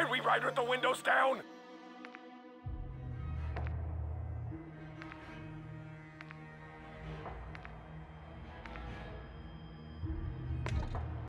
Can we ride with the windows down?